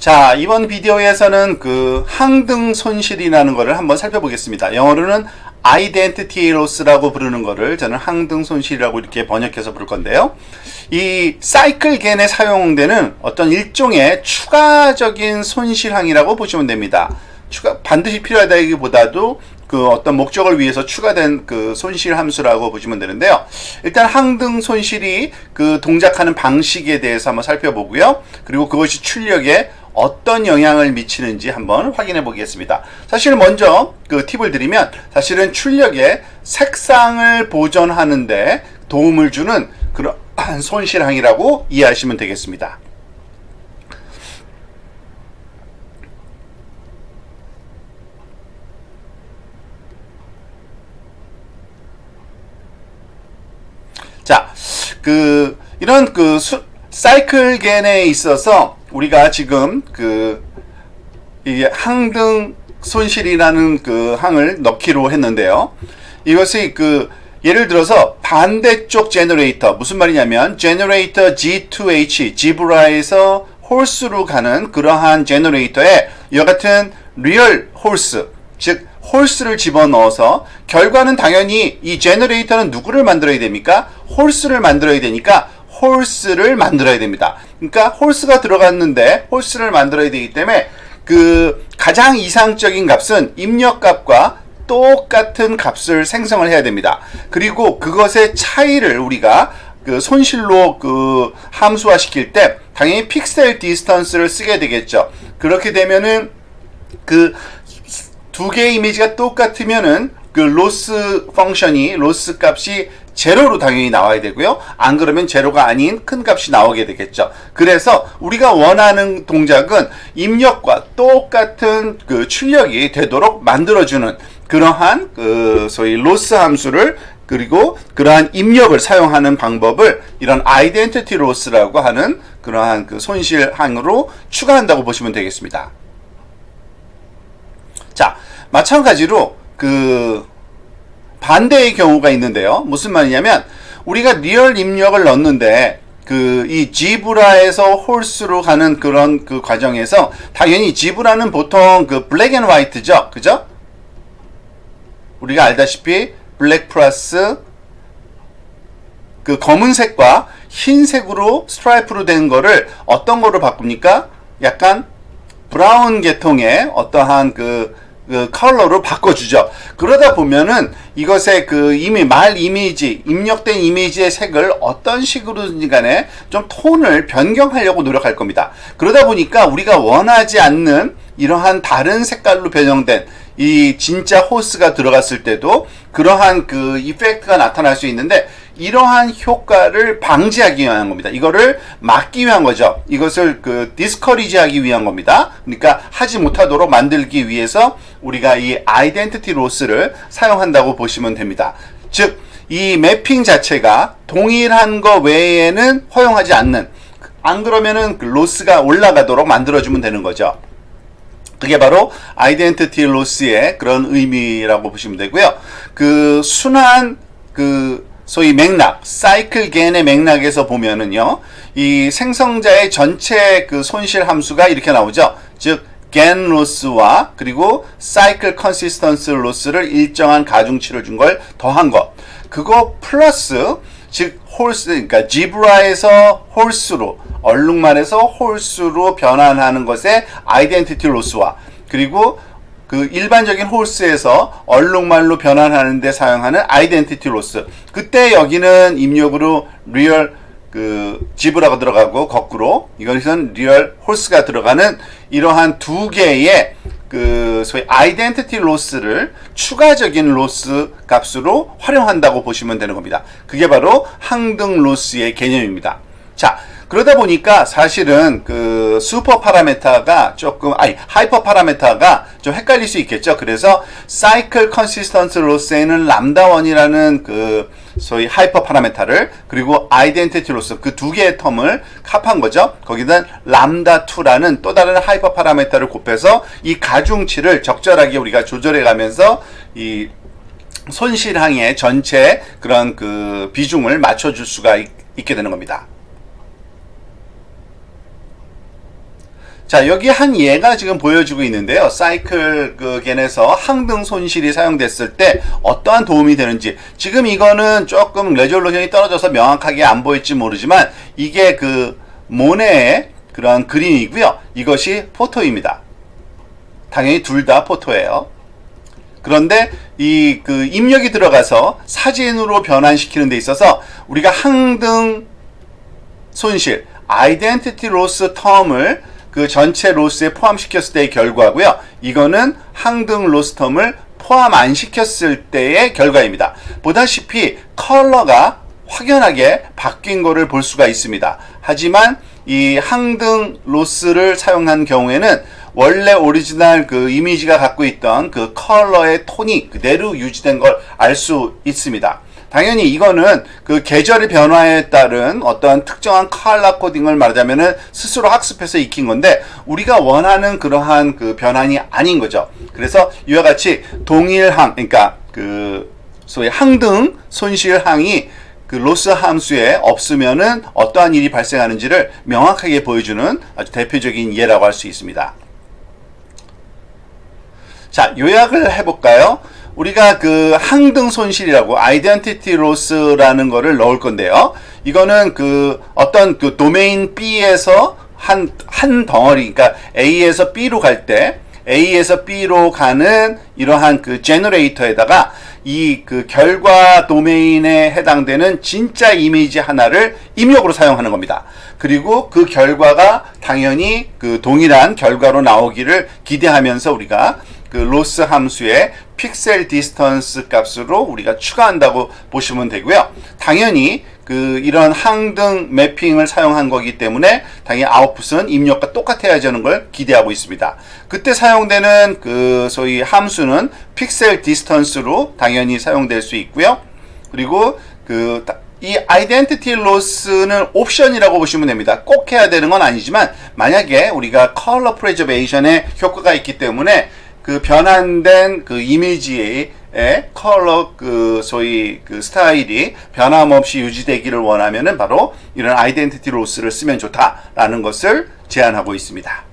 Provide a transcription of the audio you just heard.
자, 이번 비디오에서는 그 항등 손실이라는 것을 한번 살펴보겠습니다. 영어로는 identity loss라고 부르는 것을 저는 항등 손실이라고 이렇게 번역해서 부를 건데요. 이 사이클 겐에 사용되는 어떤 일종의 추가적인 손실항이라고 보시면 됩니다. 추가 반드시 필요하다기보다도 그 어떤 목적을 위해서 추가된 그 손실 함수라고 보시면 되는데요. 일단 항등 손실이 그 동작하는 방식에 대해서 한번 살펴보고요. 그리고 그것이 출력에 어떤 영향을 미치는지 한번 확인해 보겠습니다. 사실 먼저 그 팁을 드리면 사실은 출력의 색상을 보존하는데 도움을 주는 그런 손실항이라고 이해하시면 되겠습니다. 자, 그 이런 그 수, 사이클 겐에 있어서 우리가 지금 그 이게 항등 손실이라는 그 항을 넣기로 했는데요. 이것이 그 예를 들어서 반대쪽 generator 무슨 말이냐면 제너레이터 G2H 지브라에서 홀스로 가는 그러한 generator에 이와 같은 real horse 즉 horse를 집어넣어서 결과는 당연히 이 generator는 누구를 만들어야 됩니까? horse를 만들어야 되니까 horse를 만들어야 됩니다. 그러니까 horse가 들어갔는데 horse를 만들어야 되기 때문에 그 가장 이상적인 값은 입력값과 똑같은 값을 생성을 해야 됩니다. 그리고 그것의 차이를 우리가 그 손실로 그 함수화 시킬 때 당연히 pixel distance를 쓰게 되겠죠. 그렇게 되면은 그 두 개의 이미지가 똑같으면은 그 loss function이 loss 값이 제로로 당연히 나와야 되고요. 안 그러면 제로가 아닌 큰 값이 나오게 되겠죠. 그래서 우리가 원하는 동작은 입력과 똑같은 그 출력이 되도록 만들어주는 그러한 그 소위 loss 함수를 그리고 그러한 입력을 사용하는 방법을 이런 identity loss라고 하는 그러한 그 손실항으로 추가한다고 보시면 되겠습니다. 자, 마찬가지로 그 반대의 경우가 있는데요. 무슨 말이냐면 우리가 real 입력을 넣는데 그 이 zebra에서 horse로 가는 그런 그 과정에서 당연히 zebra는 보통 그 black and white죠. 그죠? 우리가 알다시피 black plus 그 검은색과 흰색으로 스트라이프로 된 거를 어떤 거로 바꿉니까? 약간 brown 계통의 어떠한 그, 그 컬러로 바꿔주죠. 그러다 보면은 이것의 그 이미 말 이미지, 입력된 이미지의 색을 어떤 식으로든지 간에 좀 톤을 변경하려고 노력할 겁니다. 그러다 보니까 우리가 원하지 않는 이러한 다른 색깔로 변형된 이 진짜 호스가 들어갔을 때도 그러한 그 이펙트가 나타날 수 있는데 이러한 효과를 방지하기 위한 겁니다. 이거를 막기 위한 거죠. 이것을 그 디스커리지 하기 위한 겁니다. 그러니까 하지 못하도록 만들기 위해서 우리가 이 아이덴티티 로스를 사용한다고 보시면 됩니다. 즉, 이 매핑 자체가 동일한 거 외에는 허용하지 않는 안 그러면은 그 로스가 올라가도록 만들어주면 되는 거죠. 그게 바로 identity loss의 그런 의미라고 보시면 되고요. 그 순환 그 소위 맥락, CycleGAN의 맥락에서 보면은요, 이 생성자의 전체 그 손실 함수가 이렇게 나오죠. 즉, GAN loss와 그리고 cycle consistency loss를 일정한 가중치를 준 걸 더한 것. 그거 플러스 즉 horse 그러니까 zebra에서 horse로 얼룩말에서 horse로 변환하는 것의 identity loss와 그리고 그 일반적인 horse에서 얼룩말로 변환하는 데 사용하는 identity loss. 그때 여기는 입력으로 real 그 zebra가 들어가고 거꾸로 이것은 real horse가 들어가는 이러한 두 개의 그 소위 identity loss를 추가적인 loss 값으로 활용한다고 보시면 되는 겁니다. 그게 바로 항등 loss의 개념입니다. 자, 그러다 보니까 사실은 그 super parameter가 조금 아니 hyperparameter가 좀 헷갈릴 수 있겠죠. 그래서 cycle consistent loss에는 lambda one이라는 그 소위 hyperparameter를 그리고 identity loss 그두 개의 term을 합한 거죠. 거기다 람다 2라는 또 다른 hyperparameter를 곱해서 이 가중치를 적절하게 우리가 조절해 가면서 이 손실항의 전체 그런 그 비중을 맞춰줄 수가 있, 있게 되는 겁니다. 자, 여기 한 예가 지금 보여주고 있는데요. 사이클 그 겐에서 항등 손실이 사용됐을 때 어떠한 도움이 되는지. 지금 이거는 조금 레졸루션이 떨어져서 명확하게 안 보일지 모르지만 이게 그 모네의 그런 그림이고요. 이것이 포토입니다. 당연히 둘 다 포토예요. 그런데 이 그 입력이 들어가서 사진으로 변환시키는 데 있어서 우리가 항등 손실, identity loss term을 그 전체 loss에 포함시켰을 때의 결과고요. 이거는 항등 loss term을 포함 안 시켰을 때의 결과입니다. 보다시피 컬러가 확연하게 바뀐 것을 볼 수가 있습니다. 하지만 이 항등 loss를 사용한 경우에는 원래 오리지널 그 이미지가 갖고 있던 그 컬러의 톤이 그대로 유지된 걸 알 수 있습니다. 당연히 이거는 그 계절의 변화에 따른 어떤 특정한 컬러 코딩을 말하자면은 스스로 학습해서 익힌 건데 우리가 원하는 그러한 그 변환이 아닌 거죠. 그래서 이와 같이 동일항, 그러니까 그 소위 항등 손실항이 그 로스 함수에 없으면은 어떠한 일이 발생하는지를 명확하게 보여주는 아주 대표적인 예라고 할 수 있습니다. 자, 요약을 해볼까요? 우리가 그 항등 손실이라고 identity loss라는 거를 넣을 건데요. 이거는 그 어떤 그 도메인 B에서 한, 한 덩어리, 그러니까 A에서 B로 갈 때, A에서 B로 가는 이러한 그 제너레이터에다가 이 그 결과 도메인에 해당되는 진짜 이미지 하나를 입력으로 사용하는 겁니다. 그리고 그 결과가 당연히 그 동일한 결과로 나오기를 기대하면서 우리가 그 loss 함수의 pixel distance 값으로 우리가 추가한다고 보시면 되고요. 당연히 그 이런 항등 mapping을 사용한 거기 때문에 당연히 아웃풋은 입력과 똑같아야 하는 걸 기대하고 있습니다. 그때 사용되는 그 소위 함수는 pixel distance로 당연히 사용될 수 있고요. 그리고 그 이 identity loss는 옵션이라고 보시면 됩니다. 꼭 해야 되는 건 아니지만 만약에 우리가 color preservation에 효과가 있기 때문에 그 변환된 그 이미지의 컬러 그 소위 그 스타일이 변함없이 유지되기를 원하면은 바로 이런 아이덴티티 로스를 쓰면 좋다라는 것을 제안하고 있습니다.